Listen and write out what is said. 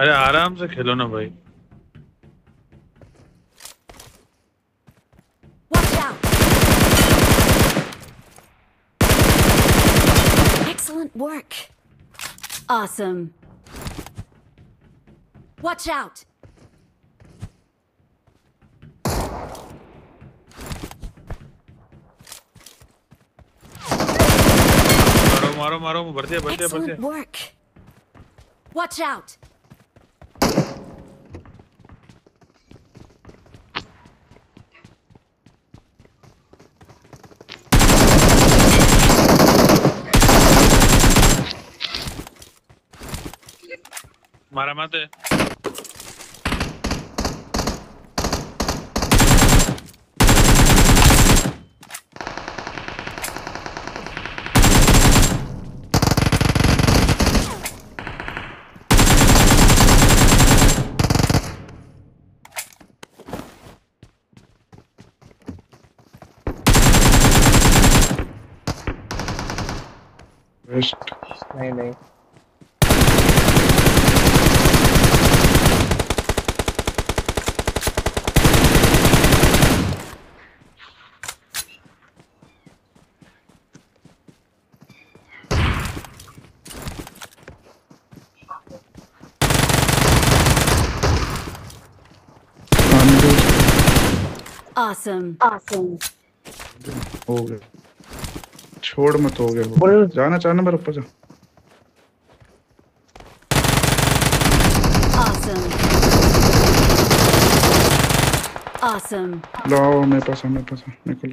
अरे आराम से खेलो ना भाई Excellent work. Awesome. Watch out! मारो मारो मारो बढ़ दिया बढ़ Excellent work. Watch out! मारा मत वेस्ट Awesome. Awesome. हो गया छोड़ मत हो गया वो जाना चाहना मेरे ऊपर जा Awesome. Awesome. लो मेरे पास मेरे पास निकल